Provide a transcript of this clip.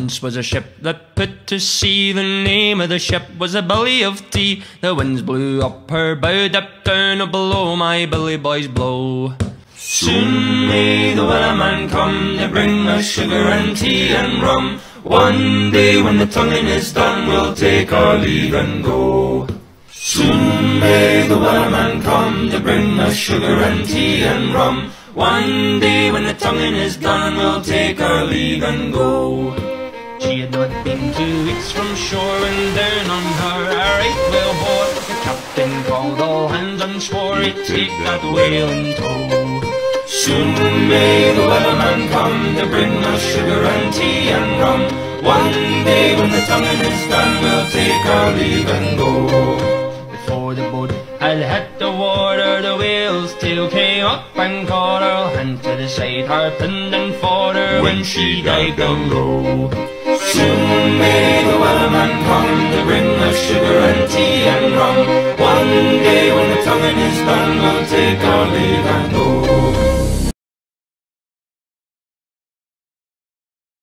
Once was a ship that put to sea. The name of the ship was a Billy of Tea. The winds blew up her bow, up down, or below my Billy boys blow. Soon may the wellerman come to bring us sugar and tea and rum. One day when the tonguing is done, we'll take our leave and go. Soon may the wellerman come to bring us sugar and tea and rum. One day when the tonguing is done, we'll take our leave and go. Shore, and down on her a right whale bore. The captain called all hands and swore he'd take that whale in tow. Soon may the wellerman come to bring us sugar and tea and rum. One day when the tonguing is done, we'll take our leave and go. Before the boat had hit the water, the whale's tail came up and caught her. Hand to the side, harping and fought her when she dived down low. To bring us sugar and tea and rum. One day when the tonguing is done, we'll take our leave and go.